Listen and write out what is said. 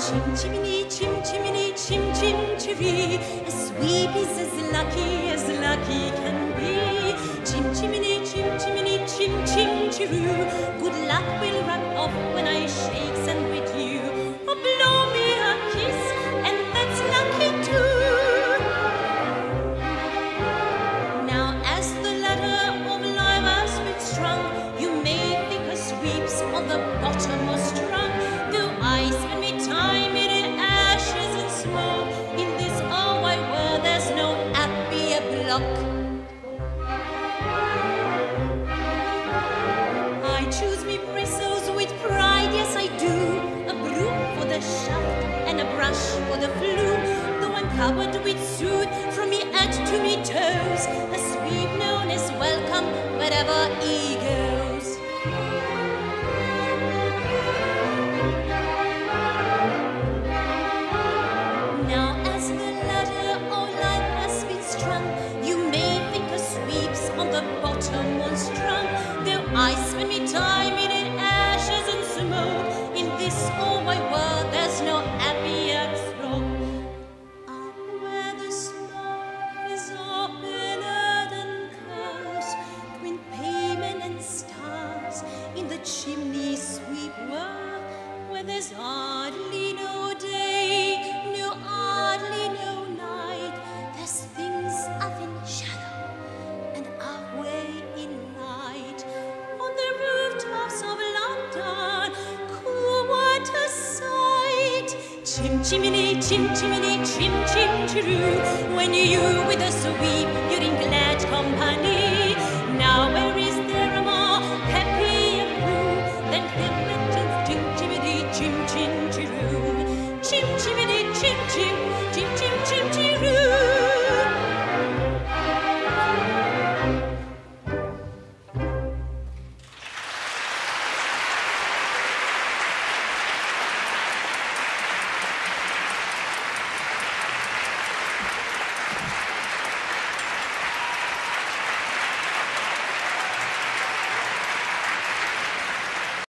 Chim chimney, chim chimney, chim chim chiree. A sweep is as lucky as lucky can be. Chim chimney, chim chimney, chim chim chiroo. Good luck will rub off when I shakes happier. I choose me bristles with pride, yes I do. A broom for the shaft and a brush for the flume. Though I'm covered with soot from me head to me toes, a sweep known as welcome wherever on the bottom was strung. Though I spend me time in ashes and smoke, in this whole wide world there's no happier stroke. Up where the is and stars in the chimney sweep world, where there's hardly no day, sight. Chim chimney, chim chimney, chim chim chiroo. When you with a sweep, you're in glad company.